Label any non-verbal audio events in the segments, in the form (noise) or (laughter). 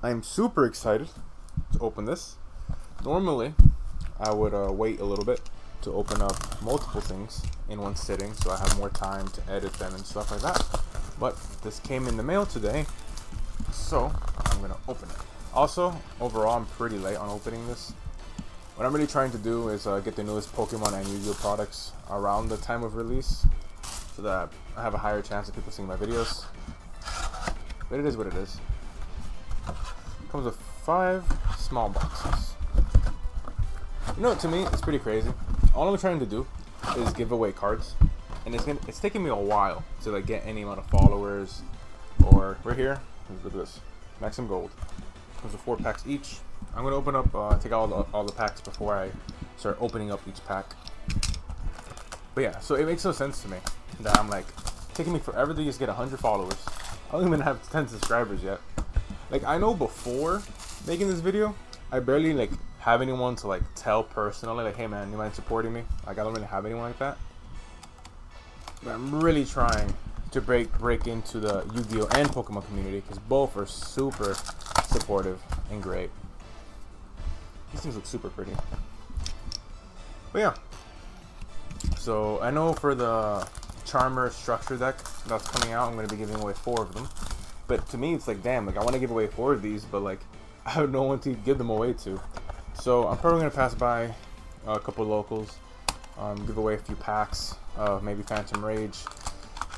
I'm super excited to open this. Normally, I would uh, wait a little bit to open up multiple things in one sitting so I have more time to edit them and stuff like that. But this came in the mail today, so I'm gonna open it. Also, overall, I'm pretty late on opening this. What I'm really trying to do is uh, get the newest Pokemon and Yu-Gi-Oh products around the time of release so that I have a higher chance of people seeing my videos. But it is what it is. Comes with five small boxes. You know, to me, it's pretty crazy. All I'm trying to do is give away cards, and it's gonna, it's taking me a while to like get any amount of followers. Or right here, look at this, Maximum Gold. Comes with four packs each. I'm gonna open up, uh, take all the, all the packs before I start opening up each pack. But yeah, so it makes no sense to me that I'm like taking me forever to just get 100 followers. I don't even have 10 subscribers yet. Like I know before making this video, I barely like have anyone to like tell personally like, hey man, you mind supporting me? Like I don't really have anyone like that. But I'm really trying to break break into the Yu-Gi-Oh and Pokemon community because both are super supportive and great. These things look super pretty. But yeah. So I know for the Charmer structure deck that's coming out, I'm going to be giving away four of them. But to me, it's like, damn, like I want to give away four of these, but like (laughs) I have no one to give them away to. So I'm probably going to pass by a couple locals, um, give away a few packs, uh, maybe Phantom Rage.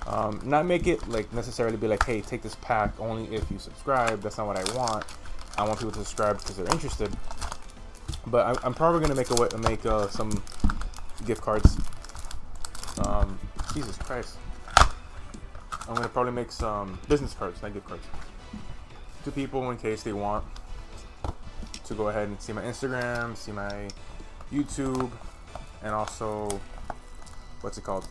Um, not make it like necessarily be like, hey, take this pack only if you subscribe. That's not what I want. I want people to subscribe because they're interested. But I, am probably gonna make a make uh, some gift cards. Um, Jesus Christ. I'm gonna probably make some business cards, not gift cards, to people in case they want to go ahead and see my Instagram, see my YouTube, and also what's it called?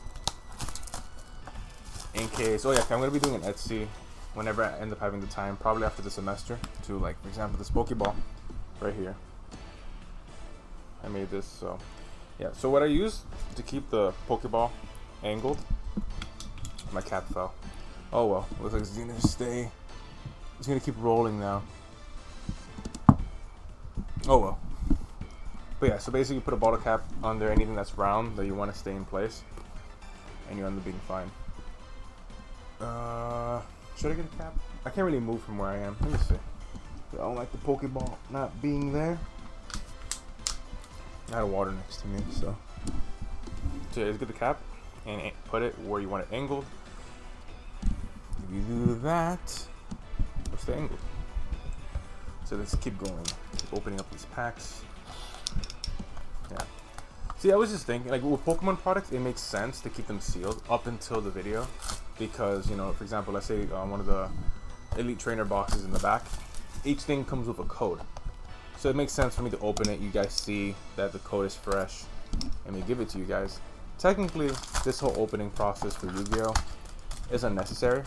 In case, oh yeah, I'm gonna be doing an Etsy whenever I end up having the time, probably after the semester, to like, for example, this Pokeball right here. I made this, so yeah. So what I use to keep the Pokeball angled, my cap fell. Oh well, looks like it's gonna stay. It's gonna keep rolling now. Oh well. But yeah, so basically you put a bottle cap under anything that's round that you want to stay in place, and you end up being fine. Uh, should I get a cap? I can't really move from where I am. Let me see. I don't like the Pokeball not being there. I had water next to me, so. So let's get the cap and put it where you want it angled. You do that, what's the angle? So let's keep going. Keep opening up these packs. Yeah. See, I was just thinking, like with Pokemon products, it makes sense to keep them sealed up until the video, because you know, for example, let's say uh, one of the Elite Trainer boxes in the back, each thing comes with a code. So it makes sense for me to open it. You guys see that the code is fresh, and we give it to you guys. Technically, this whole opening process for Yu-Gi-Oh is unnecessary.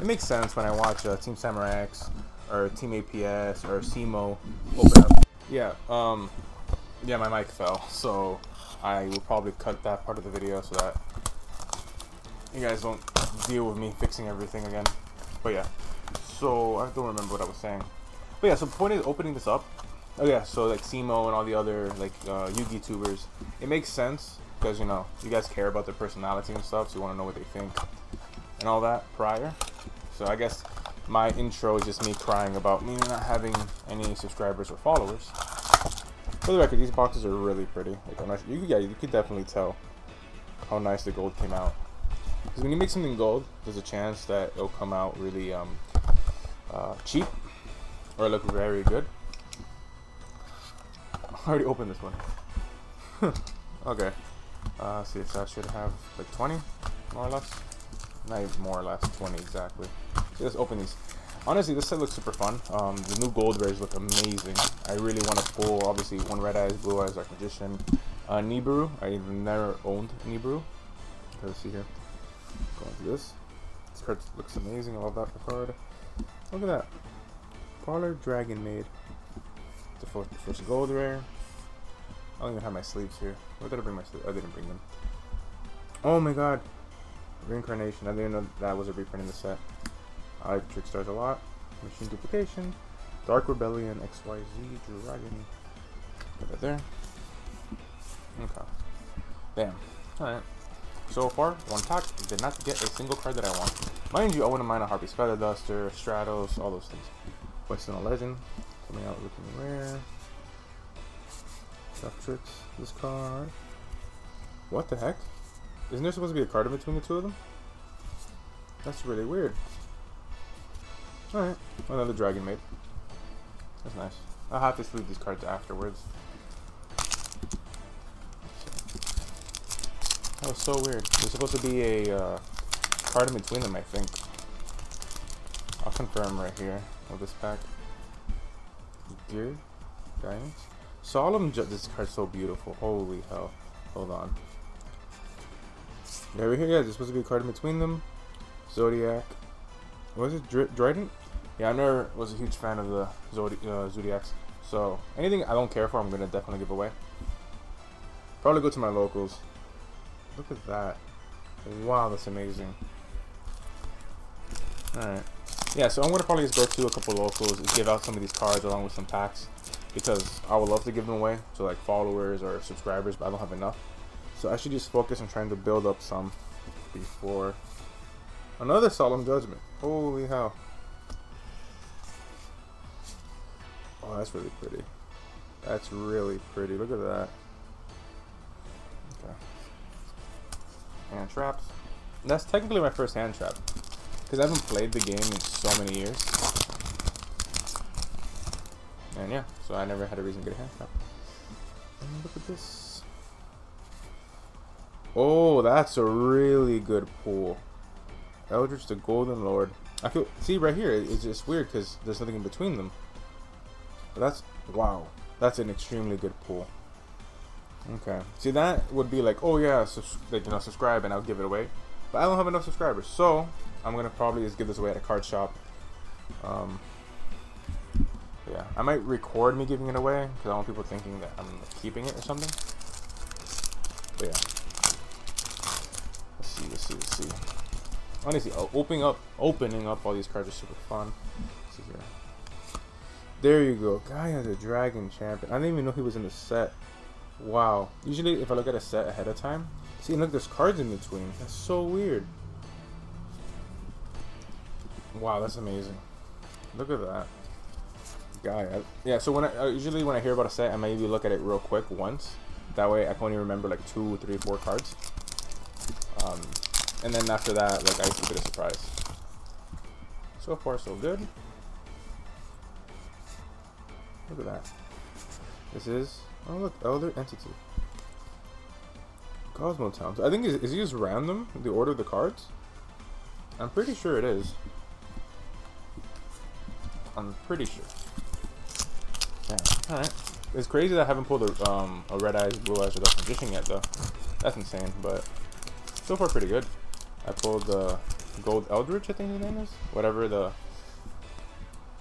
It makes sense when I watch uh, Team Samurai X or Team APS or SEMO open up. Yeah, um, yeah, my mic fell, so I will probably cut that part of the video so that you guys don't deal with me fixing everything again. But yeah, so I don't remember what I was saying. But yeah, so the point is opening this up. Oh yeah, so like SEMO and all the other like uh, Yugi tubers, it makes sense because you know you guys care about their personality and stuff, so you want to know what they think and all that prior. So I guess my intro is just me crying about me not having any subscribers or followers. For the record, these boxes are really pretty. Like, nice, you, yeah, you could definitely tell how nice the gold came out. Because when you make something gold, there's a chance that it'll come out really um, uh, cheap or look very good. I already opened this one. (laughs) okay. Uh, see, so I should have like 20, more or less. Not more or less, 20 exactly. So let's open these. Honestly, this set looks super fun. Um, the new gold rares look amazing. I really want to pull, obviously, one Red Eyes, Blue Eyes, Dark Magician. Uh, Nibiru. I've never owned Nibiru. Let's see here. Going to this. This card looks amazing. I love that card. Look at that. Parlor Dragon Maid. The first, the first gold rare. I don't even have my sleeves here. Where did I bring my sleeves? I didn't bring them. Oh my god. Reincarnation. I didn't know that was a reprint in the set. I like Trickstars a lot. Machine Duplication, Dark Rebellion, XYZ, Dragon. Put that there. Okay. Damn. Alright. So far, one pack did not get a single card that I want. Mind you, I wouldn't mind a Harpy's Feather Duster, Stratos, all those things. Western Legend, coming out looking rare. Duck Tricks, this card. What the heck? Isn't there supposed to be a card in between the two of them? That's really weird. Alright, another Dragon Maid. That's nice. I'll have to sleeve these cards afterwards. That was so weird. There's supposed to be a uh, card in between them, I think. I'll confirm right here with this pack. Gear, guidance. Solemn Ju this card's so beautiful. Holy hell. Hold on. There we go. Yeah, there's supposed to be a card in between them. Zodiac. Was it Dr Dryden? Yeah, I never was a huge fan of the uh, Zodiacs. So anything I don't care for, I'm gonna definitely give away. Probably go to my locals. Look at that. Wow, that's amazing. Alright. Yeah, so I'm going to probably just go to a couple locals and give out some of these cards along with some packs. Because I would love to give them away to like followers or subscribers, but I don't have enough. So I should just focus on trying to build up some before another solemn judgment. Holy hell. Oh, that's really pretty. That's really pretty. Look at that. Okay hand traps. That's technically my first hand trap. Because I haven't played the game in so many years. And yeah, so I never had a reason to get a hand trap. And look at this. Oh, that's a really good pull. Eldritch the Golden Lord. I feel see right here. It's just weird because there's nothing in between them. But that's wow. That's an extremely good pull. Okay. See, that would be like, oh yeah, like, you know, subscribe and I'll give it away. But I don't have enough subscribers, so I'm gonna probably just give this away at a card shop. Um, yeah, I might record me giving it away because I want people thinking that I'm keeping it or something. But yeah. See, let's see, let's see. Honestly, opening up, opening up all these cards are super fun. Here. There you go. Gaia the dragon champion. I didn't even know he was in the set. Wow. Usually, if I look at a set ahead of time, see, look, there's cards in between. That's so weird. Wow, that's amazing. Look at that. Gaia. Yeah, so when I uh, usually when I hear about a set, I maybe look at it real quick once. That way, I can only remember like two, three, four cards. And then after that, like I keep it a surprise. So far, so good. Look at that. This is Oh look, Elder Entity. Cosmo Towns. I think is, is he just random the order of the cards? I'm pretty sure it is. I'm pretty sure. Alright. It's crazy that I haven't pulled a, um, a Red Eyes, Blue Eyes, or Dark Magician yet though. That's insane, but so far pretty good. I pulled the Gold Eldritch, I think his name is. Whatever the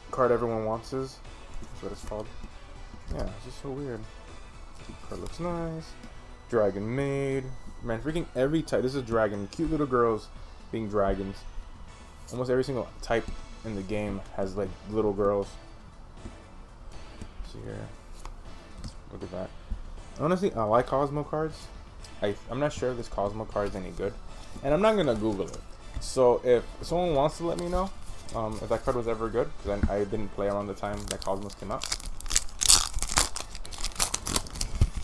card everyone wants is. That's what it's called. Yeah, it's just so weird. Card looks nice. Dragon Maid. Man, freaking every type. This is dragon. Cute little girls being dragons. Almost every single type in the game has like little girls. Let's see here. Look at that. Honestly, I like Cosmo cards. I, I'm not sure if this Cosmo card is any good. And I'm not to Google it. So if someone wants to let me know um, if that card was ever good, because I, I didn't play around the time that Cosmos came out.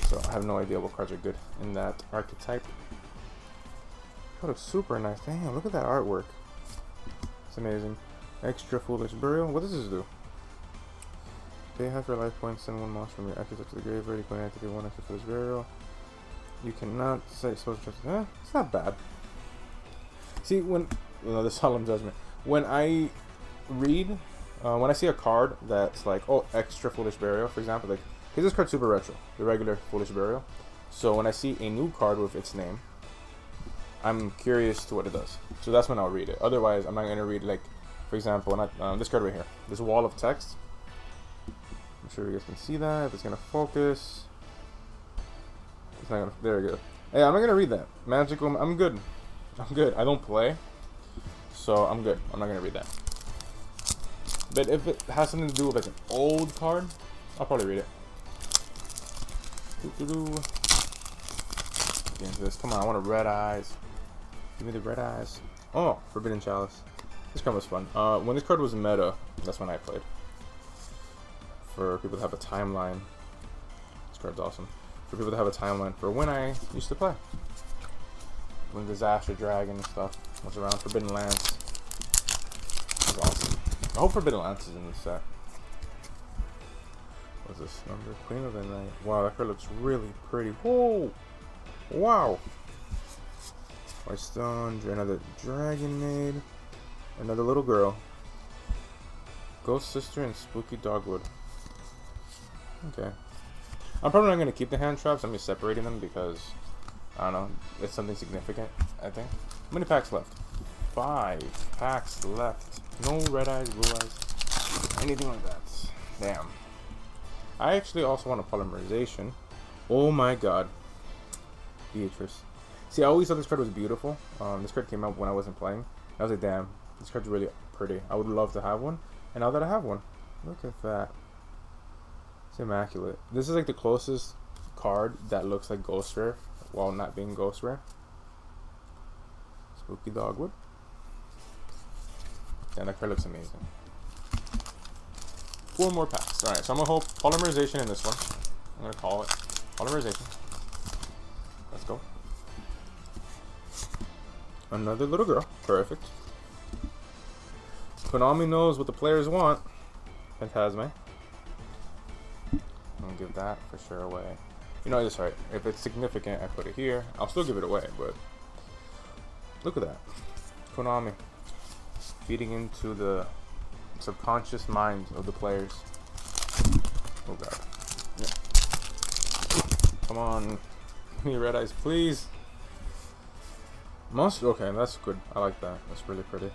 So I have no idea what cards are good in that archetype. That a super nice. thing! look at that artwork. It's amazing. Extra Foolish Burial. What does this do? Pay half your life points, send one monster from your active to the graveyard. You can activate one extra Foolish Burial. You cannot say supposed to eh, it's not bad. See when well, the solemn judgment. When I read uh, when I see a card that's like, oh, extra foolish burial, for example, like because this card's super retro, the regular Foolish Burial. So when I see a new card with its name, I'm curious to what it does. So that's when I'll read it. Otherwise, I'm not going to read, like, for example, not, um, this card right here. This wall of text. I'm sure you guys can see that. If it's going to focus. It's not to... There we go. Hey, I'm not going to read that. Magical... I'm good. I'm good. I don't play. So I'm good. I'm not going to read that. But if it has something to do with like an old card, I'll probably read it. Doo -doo -doo. Get into this. Come on, I want a red eyes. Give me the red eyes. Oh, Forbidden Chalice. This card was fun. Uh, when this card was meta, that's when I played. For people that have a timeline, this card's awesome. For people that have a timeline for when I used to play. When Disaster Dragon and stuff was around. Forbidden Lance. That's awesome. I hope Forbidden Lance is in this set. What's this number? Queen of the Night. Wow, that card looks really pretty. Whoa! Wow! White Stone, another Dragon Maid, another little girl, Ghost Sister, and Spooky Dogwood. Okay. I'm probably not going to keep the hand traps. I'm just separating them because, I don't know, it's something significant, I think. How many packs left? Five packs left. No red eyes, blue eyes, anything like that. Damn. I actually also want a polymerization. Oh my god. Beatrice. See, I always thought this card was beautiful. Um, this card came out when I wasn't playing. I was like, damn, this card's really pretty. I would love to have one. And now that I have one, look at that. It's immaculate. This is like the closest card that looks like Ghost Rare while not being Ghost Rare. Spooky Dogwood. And that card looks amazing. Four more packs. Alright, so I'm to hope polymerization in this one. I'm to call it polymerization. Let's go. Another little girl. Perfect. Konami knows what the players want. Phantasme. I'm gonna give that for sure away. You know, it's right. If it's significant, I put it here. I'll still give it away, but look at that. Konami feeding into the subconscious mind of the players. Oh god. Yeah. Come on. (laughs) Give me red eyes, please. Monster? Okay, that's good. I like that. That's really pretty.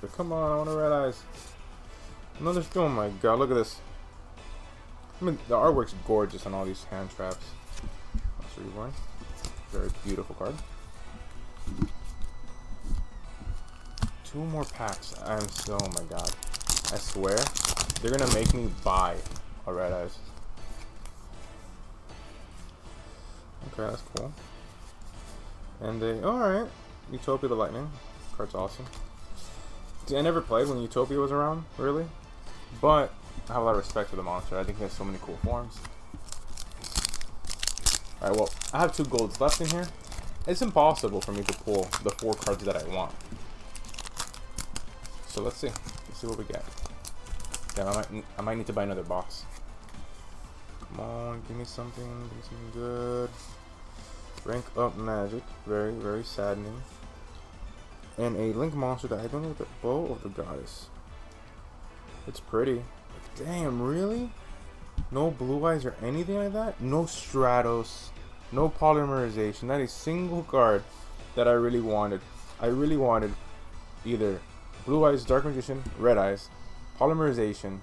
But come on, I want a red eyes. Another. Oh my god, look at this. I mean, the artwork's gorgeous on all these hand traps. Reborn. Very beautiful card. Two more packs. I'm so. Oh my god. I swear, they're gonna make me buy a red eyes. Okay, that's cool. And they. Alright. Utopia the Lightning. Card's awesome. I never played when Utopia was around, really. But I have a lot of respect for the monster. I think he has so many cool forms. Alright, well, I have two golds left in here. It's impossible for me to pull the four cards that I want. So let's see. Let's see what we get. Damn, I might, I might need to buy another box. Come on, give me something. Give me something good. Rank up magic. Very, very saddening and a link monster that I don't know the bow of the goddess. It's pretty. Damn, really? No blue eyes or anything like that? No Stratos. No polymerization. Not a single card that I really wanted. I really wanted either Blue Eyes, Dark Magician, Red Eyes, Polymerization,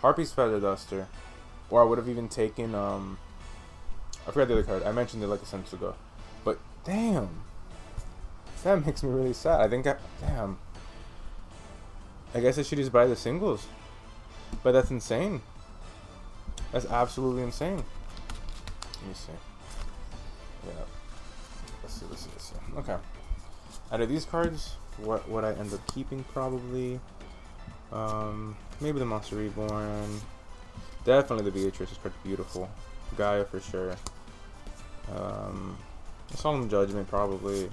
Harpy's Feather Duster, or I would have even taken, um, I forgot the other card. I mentioned it like a sentence ago. But, damn. That makes me really sad. I think I, damn. I guess I should just buy the singles. But that's insane. That's absolutely insane. Let me see. Yeah. Let's see, let's see, let's see. Okay. Out of these cards, what would I end up keeping probably? Um, maybe the Monster Reborn. Definitely the Beatrice is pretty beautiful. Gaia for sure. Um, Solemn Judgment probably.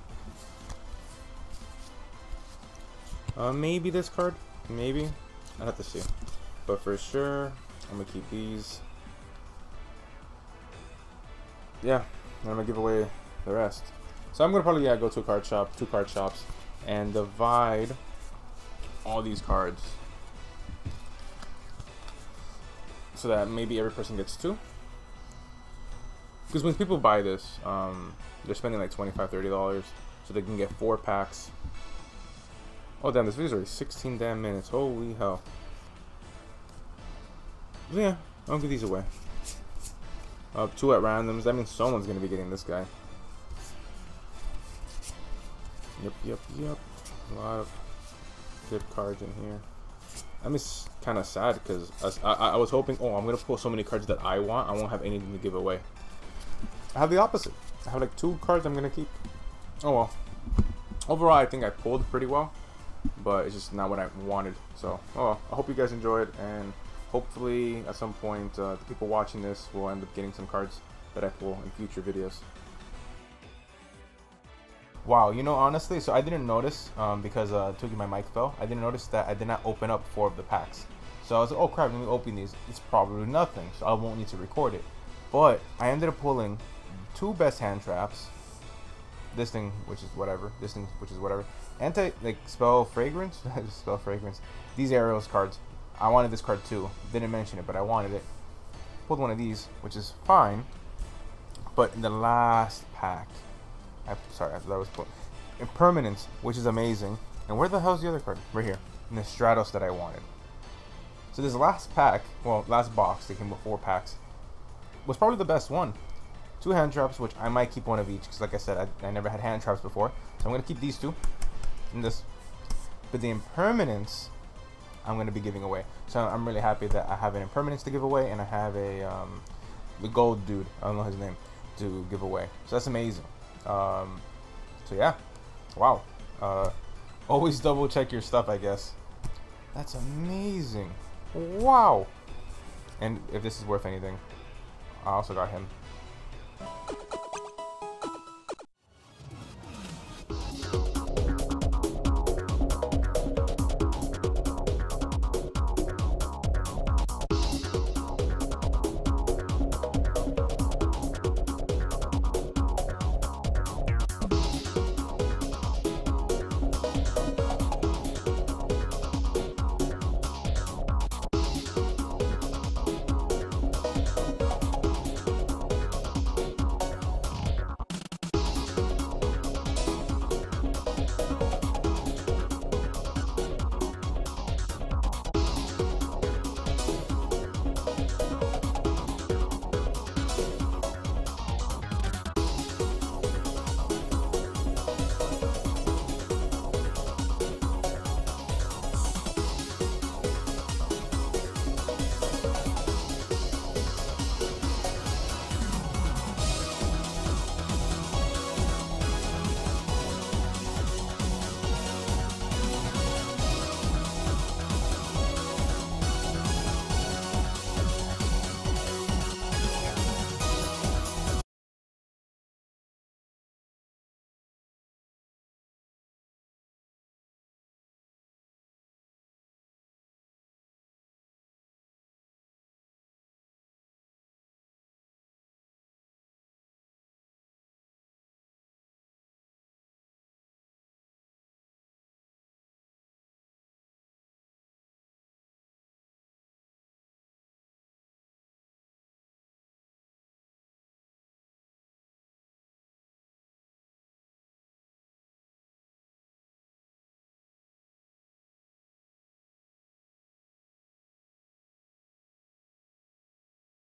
Uh, maybe this card. Maybe. I have to see. But for sure, I'm going to keep these. Yeah, I'm to give away the rest. So I'm to probably yeah, go to a card shop, two card shops, and divide all these cards. So that maybe every person gets two. Because when people buy this, um, they're spending like $25, $30 so they can get four packs Oh damn, this video's already 16 damn minutes. Holy hell. yeah, I'll give these away. Uh, two at randoms. That means someone's gonna be getting this guy. Yep, yep, yep. A lot of good cards in here. I'm just kind of sad because I, I, I was hoping, oh, I'm gonna pull so many cards that I want. I won't have anything to give away. I have the opposite. I have like two cards I'm gonna keep. Oh well. Overall, I think I pulled pretty well, but it's just not what I wanted. So, oh, well. I hope you guys enjoyed, and hopefully at some point, uh, the people watching this will end up getting some cards that I pull in future videos. Wow, you know, honestly, so I didn't notice um, because uh, Tuki, my mic fell. I didn't notice that I did not open up four of the packs. So I was like, oh crap, let me open these. It's probably nothing, so I won't need to record it. But I ended up pulling two best hand traps. This thing, which is whatever. This thing, which is whatever. Anti, like, spell fragrance? (laughs) spell fragrance. These arrows cards. I wanted this card too. Didn't mention it, but I wanted it. Pulled one of these, which is fine. But in the last pack, I, sorry, that was put. Impermanence, which is amazing. And where the hell's the other card? Right here. In the Stratos that I wanted. So this last pack, well, last box, they came with four packs, was probably the best one. Two hand traps, which I might keep one of each, because like I said, I, I never had hand traps before. So I'm going to keep these two. And this. But the impermanence, I'm going to be giving away. So I'm really happy that I have an impermanence to give away, and I have a, um, the gold dude, I don't know his name, to give away. So that's amazing. Um, so yeah, wow. Uh, always double check your stuff, I guess. That's amazing. Wow. And if this is worth anything, I also got him.